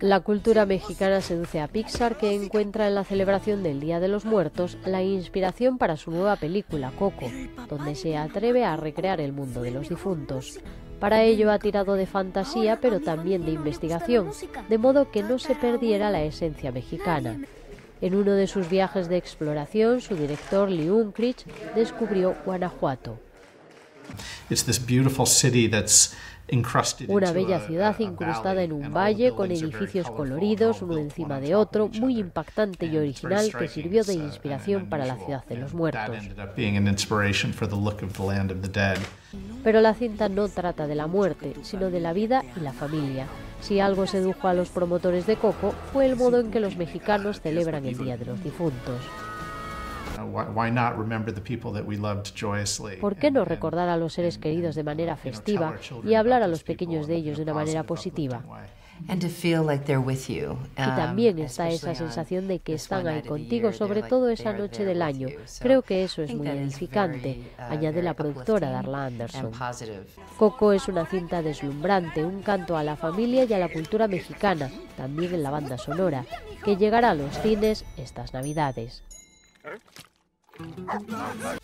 La cultura mexicana seduce a Pixar que encuentra en la celebración del Día de los Muertos la inspiración para su nueva película Coco, donde se atreve a recrear el mundo de los difuntos. Para ello ha tirado de fantasía pero también de investigación, de modo que no se perdiera la esencia mexicana. En uno de sus viajes de exploración, su director Lee Unkrich descubrió Guanajuato. Una bella ciudad incrustada en un valle con edificios coloridos uno encima de otro, muy impactante y original que sirvió de inspiración para la ciudad de los muertos. Pero la cinta no trata de la muerte, sino de la vida y la familia. Si algo sedujo a los promotores de Coco fue el modo en que los mexicanos celebran el Día de los Difuntos. ¿Por qué no recordar a los seres queridos de manera festiva y hablar a los pequeños de ellos de una manera positiva? Y también está esa sensación de que están ahí contigo, sobre todo esa noche del año. Creo que eso es muy edificante, añade la productora Darla Anderson. Coco es una cinta deslumbrante, un canto a la familia y a la cultura mexicana, también en la banda sonora, que llegará a los cines estas Navidades. Huh?